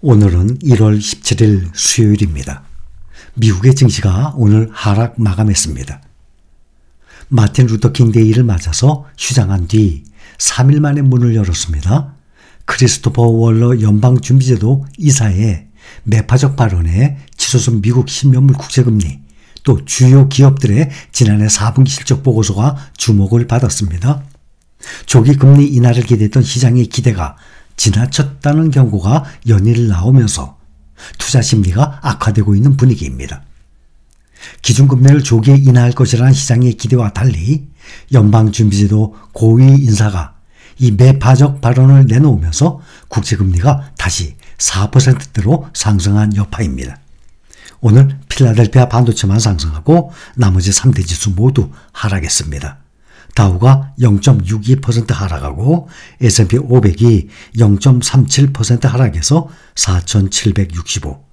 오늘은 1월 17일 수요일입니다. 미국의 증시가 오늘 하락 마감했습니다. 마틴 루터킹 데이를 맞아서 휴장한 뒤 3일 만에 문을 열었습니다. 크리스토퍼 월러 연방준비제도 이사의 매파적 발언에 치솟은 미국 신면물 국제금리 또 주요 기업들의 지난해 4분기 실적 보고서가 주목을 받았습니다. 조기 금리 인하를 기대했던 시장의 기대가 지나쳤다는 경고가 연일 나오면서 투자 심리가 악화되고 있는 분위기입니다. 기준금리를 조기에 인하할 것이라는 시장의 기대와 달리 연방준비제도 고위 인사가 이 매파적 발언을 내놓으면서 국제금리가 다시 4%대로 상승한 여파입니다. 오늘 필라델피아 반도체만 상승하고 나머지 3대 지수 모두 하락했습니다. 다우가 0.62% 하락하고 S&P 500이 0.37% 하락해서 4,765.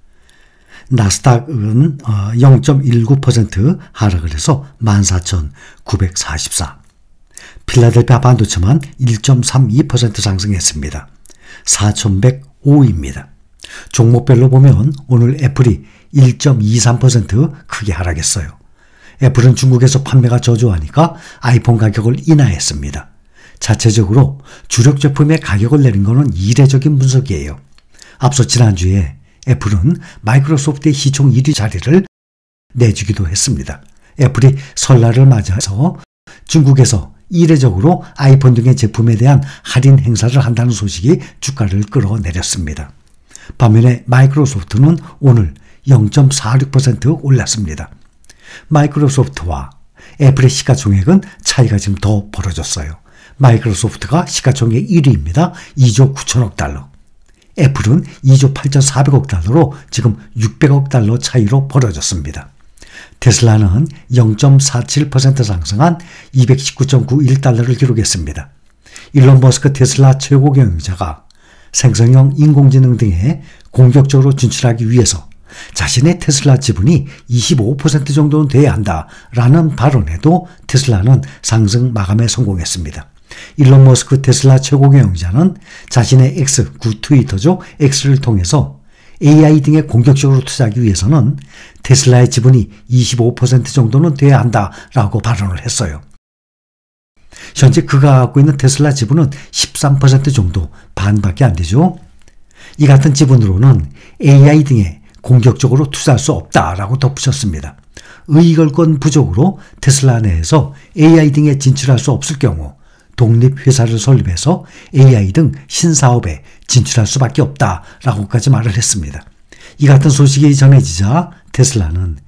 나스닥은 0.19% 어, 하락을 해서 14,944. 필라델피아 반도체만 1.32% 상승했습니다. 4,105입니다. 종목별로 보면 오늘 애플이 1.23% 크게 하락했어요. 애플은 중국에서 판매가 저조하니까 아이폰 가격을 인하했습니다. 자체적으로 주력 제품의 가격을 내린 것은 이례적인 분석이에요. 앞서 지난주에 애플은 마이크로소프트의 시총 1위 자리를 내주기도 했습니다. 애플이 설날을 맞아서 중국에서 이례적으로 아이폰 등의 제품에 대한 할인 행사를 한다는 소식이 주가를 끌어내렸습니다. 반면에 마이크로소프트는 오늘 0.46% 올랐습니다. 마이크로소프트와 애플의 시가총액은 차이가 지금 더 벌어졌어요. 마이크로소프트가 시가총액 1위입니다. 2조 9천억 달러. 애플은 2조 8,400억 달러로 지금 600억 달러 차이로 벌어졌습니다. 테슬라는 0.47% 상승한 219.91달러를 기록했습니다. 일론 머스크 테슬라 최고 경영자가 생성형 인공지능 등에 공격적으로 진출하기 위해서 자신의 테슬라 지분이 25% 정도는 돼야 한다라는 발언에도 테슬라는 상승 마감에 성공했습니다. 일론 머스크 테슬라 최고 경영자는 자신의 X, 구 트위터죠. X를 통해서 AI 등에 공격적으로 투자하기 위해서는 테슬라의 지분이 25% 정도는 돼야 한다라고 발언을 했어요. 현재 그가 갖고 있는 테슬라 지분은 13% 정도 반밖에 안 되죠. 이 같은 지분으로는 AI 등에 공격적으로 투자할 수 없다라고 덧붙였습니다. 의결권 부족으로 테슬라 내에서 AI 등에 진출할 수 없을 경우 독립회사를 설립해서 AI 등 신사업에 진출할 수밖에 없다라고까지 말을 했습니다. 이 같은 소식이 전해지자 테슬라는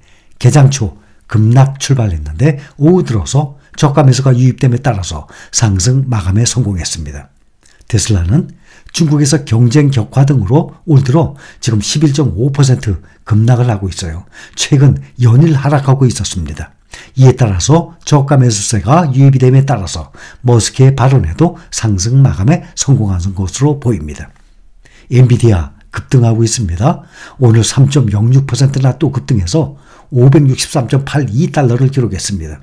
개장 초 급락 출발했는데 오후 들어서 저가 매수가 유입됨에 따라서 상승 마감에 성공했습니다. 테슬라는 중국에서 경쟁 격화 등으로 올 들어 지금 11.5% 급락을 하고 있어요. 최근 연일 하락하고 있었습니다. 이에 따라서 저가 매수세가 유입이 됨에 따라서 머스크의 발언에도 상승 마감에 성공하는 것으로 보입니다. 엔비디아 급등하고 있습니다. 오늘 3.06%나 또 급등해서 563.82달러를 기록했습니다.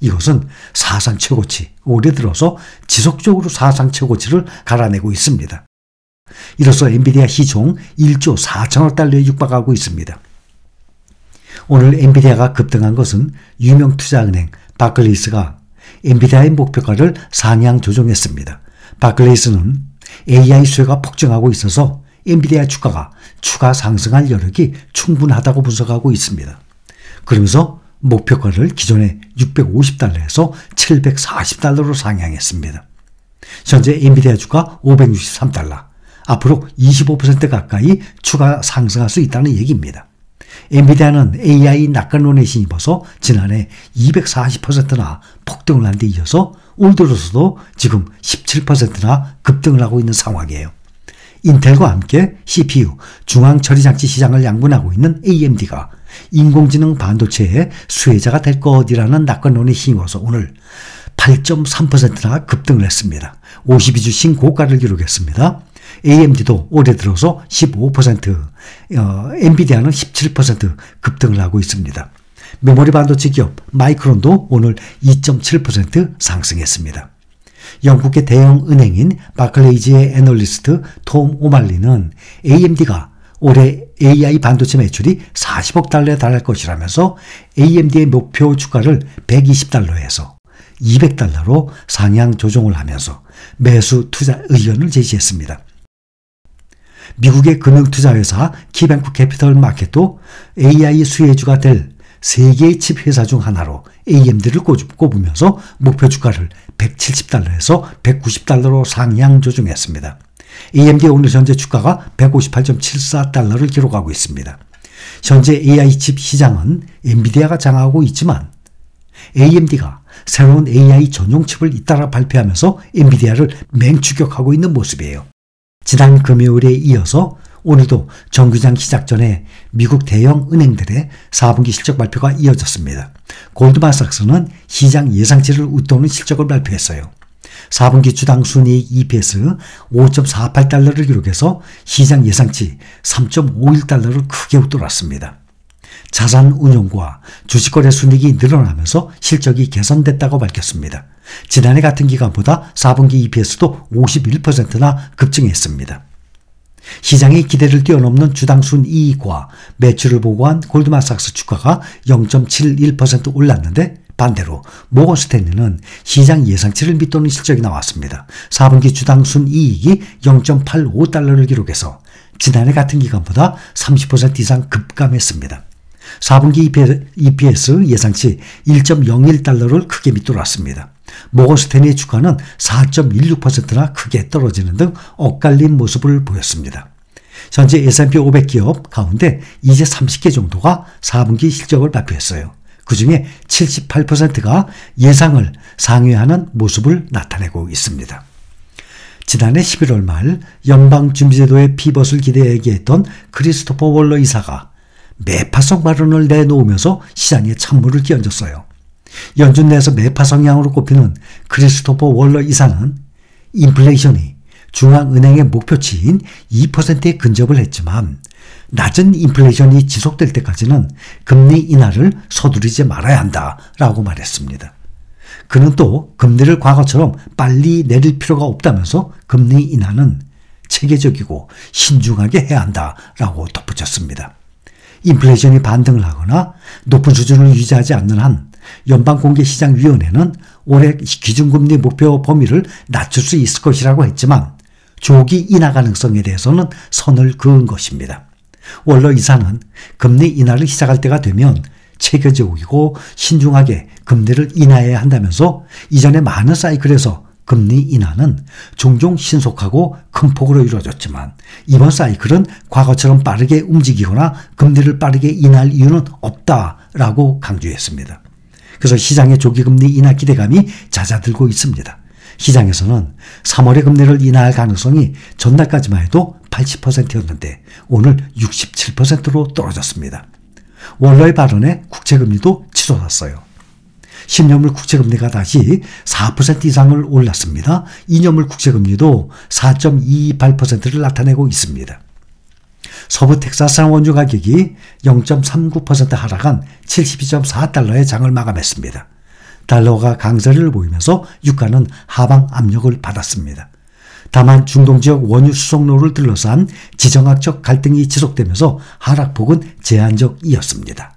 이것은 사상 최고치, 올해 들어서 지속적으로 사상 최고치를 갈아내고 있습니다. 이로써 엔비디아 시총 1조 4천억 달러에 육박하고 있습니다. 오늘 엔비디아가 급등한 것은 유명 투자은행 바클리스가 엔비디아의 목표가를 상향 조정했습니다. 바클리스는 AI 수요가 폭증하고 있어서 엔비디아 주가가 추가 상승할 여력이 충분하다고 분석하고 있습니다. 그러면서 목표가를 기존의 650달러에서 740달러로 상향했습니다. 현재 엔비디아 주가 563달러, 앞으로 25% 가까이 추가 상승할 수 있다는 얘기입니다. 엔비디아는 AI 낙관론에 힘입어서 지난해 240%나 폭등을 한 데 이어서 올 들어서도 지금 17%나 급등을 하고 있는 상황이에요. 인텔과 함께 CPU, 중앙처리장치 시장을 양분하고 있는 AMD가 인공지능 반도체의 수혜자가 될 것이라는 낙관론에 힘입어서 오늘 8.3%나 급등을 했습니다. 52주 신고가를 기록했습니다. AMD도 올해 들어서 15%, 어, 엔비디아는 17% 급등을 하고 있습니다. 메모리 반도체 기업 마이크론도 오늘 2.7% 상승했습니다. 영국의 대형 은행인 바클레이지의 애널리스트 톰 오말리는 AMD가 올해 AI 반도체 매출이 40억 달러에 달할 것이라면서 AMD의 목표 주가를 120달러에서 200달러로 상향 조정을 하면서 매수 투자 의견을 제시했습니다. 미국의 금융투자회사 키뱅크 캐피털 마켓도 AI 수혜주가 될 세계의 칩 회사 중 하나로 AMD를 꼽으면서 목표 주가를 170달러에서 190달러로 상향 조정했습니다. AMD 오늘 현재 주가가 158.74달러를 기록하고 있습니다. 현재 AI 칩 시장은 엔비디아가 장악하고 있지만 AMD가 새로운 AI 전용 칩을 잇따라 발표하면서 엔비디아를 맹추격하고 있는 모습이에요. 지난 금요일에 이어서 오늘도 정규장 시작 전에 미국 대형 은행들의 4분기 실적 발표가 이어졌습니다. 골드만삭스는 시장 예상치를 웃도는 실적을 발표했어요. 4분기 주당 순이익 EPS 5.48달러를 기록해서 시장 예상치 3.51달러를 크게 웃돌았습니다. 자산 운용과 주식거래 순이익이 늘어나면서 실적이 개선됐다고 밝혔습니다. 지난해 같은 기간보다 4분기 EPS도 51%나 급증했습니다. 시장의 기대를 뛰어넘는 주당 순 이익과 매출을 보고한 골드만삭스 주가가 0.71% 올랐는데 반대로 모건 스탠리는 시장 예상치를 밑도는 실적이 나왔습니다. 4분기 주당 순이익이 0.85달러를 기록해서 지난해 같은 기간보다 30% 이상 급감했습니다. 4분기 EPS 예상치 1.01달러를 크게 밑돌았습니다. 모건스탠리의 주가는 4.16%나 크게 떨어지는 등 엇갈린 모습을 보였습니다. 현재 S&P 500 기업 가운데 이제 30개 정도가 4분기 실적을 발표했어요. 그 중에 78%가 예상을 상회하는 모습을 나타내고 있습니다. 지난해 11월 말 연방준비제도의 피벗을 기대하기했던 크리스토퍼 월러 이사가 매파성 발언을 내놓으면서 시장에 찬물을 끼얹었어요. 연준 내에서 매파 성향으로 꼽히는 크리스토퍼 월러 이사는 인플레이션이 중앙은행의 목표치인 2%에 근접을 했지만 낮은 인플레이션이 지속될 때까지는 금리 인하를 서두르지 말아야 한다라고 말했습니다. 그는 또 금리를 과거처럼 빨리 내릴 필요가 없다면서 금리 인하는 체계적이고 신중하게 해야 한다라고 덧붙였습니다. 인플레이션이 반등을 하거나 높은 수준을 유지하지 않는 한 연방공개시장위원회는 올해 기준금리 목표 범위를 낮출 수 있을 것이라고 했지만 조기 인하 가능성에 대해서는 선을 그은 것입니다. 원로 이사는 금리 인하를 시작할 때가 되면 체계적이고 신중하게 금리를 인하해야 한다면서 이전에 많은 사이클에서 금리 인하는 종종 신속하고 큰 폭으로 이루어졌지만 이번 사이클은 과거처럼 빠르게 움직이거나 금리를 빠르게 인하할 이유는 없다라고 강조했습니다. 그래서 시장의 조기금리 인하 기대감이 잦아들고 있습니다. 시장에서는 3월에 금리를 인하할 가능성이 전날까지만 해도 80%였는데 오늘 67%로 떨어졌습니다. 원로의 발언에 국채금리도 치솟았어요. 10년물 국채금리가 다시 4% 이상을 올랐습니다. 2년물 국채금리도 4.28%를 나타내고 있습니다. 서부 텍사스산 원유 가격이 0.39% 하락한 72.4달러의 장을 마감했습니다. 달러가 강세를 보이면서 유가는 하방 압력을 받았습니다. 다만 중동 지역 원유 수송로를 둘러싼 지정학적 갈등이 지속되면서 하락폭은 제한적이었습니다.